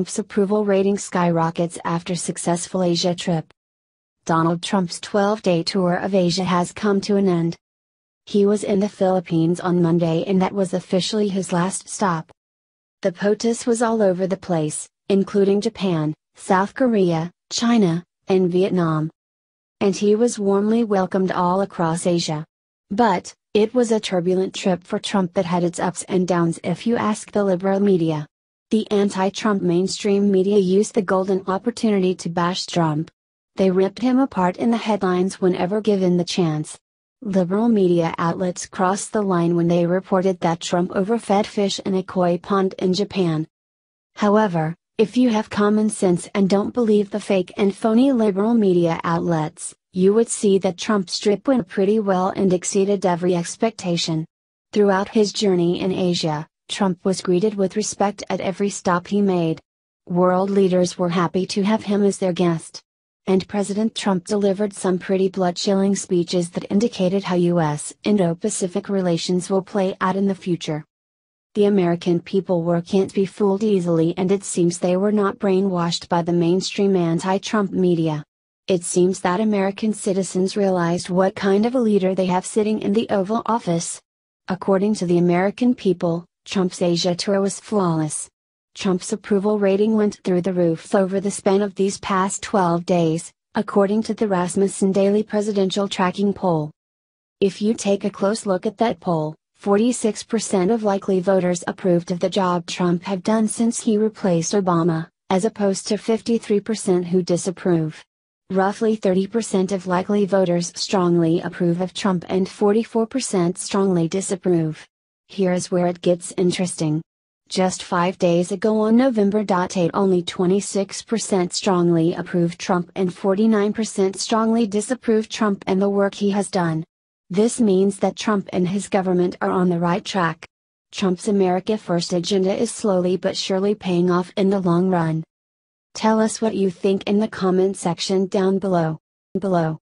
Trump's approval rating skyrockets after successful Asia trip. Donald Trump's 12 day tour of Asia has come to an end. He was in the Philippines on Monday and that was officially his last stop. The POTUS was all over the place, including Japan, South Korea, China, and Vietnam. And he was warmly welcomed all across Asia. But, it was a turbulent trip for Trump that had its ups and downs if you ask the liberal media. The anti Trump mainstream media used the golden opportunity to bash Trump. They ripped him apart in the headlines whenever given the chance. Liberal media outlets crossed the line when they reported that Trump overfed fish in a koi pond in Japan. However, if you have common sense and don't believe the fake and phony liberal media outlets, you would see that Trump's trip went pretty well and exceeded every expectation. Throughout his journey in Asia, Trump was greeted with respect at every stop he made. World leaders were happy to have him as their guest. And President Trump delivered some pretty blood chilling speeches that indicated how U.S. Indo Pacific relations will play out in the future. The American people were can't be fooled easily, and it seems they were not brainwashed by the mainstream anti Trump media. It seems that American citizens realized what kind of a leader they have sitting in the Oval Office. According to the American people, Trump's Asia tour was flawless. Trump's approval rating went through the roof over the span of these past 12 days, according to the Rasmussen Daily Presidential Tracking Poll. If you take a close look at that poll, 46% of likely voters approved of the job Trump had done since he replaced Obama, as opposed to 53% who disapprove. Roughly 30% of likely voters strongly approve of Trump and 44% strongly disapprove. Here's where it gets interesting. Just five days ago on November 8, only 26% strongly approved Trump and 49% strongly disapproved Trump and the work he has done. This means that Trump and his government are on the right track. Trump's America First agenda is slowly but surely paying off in the long run. Tell us what you think in the comment section down below. Below.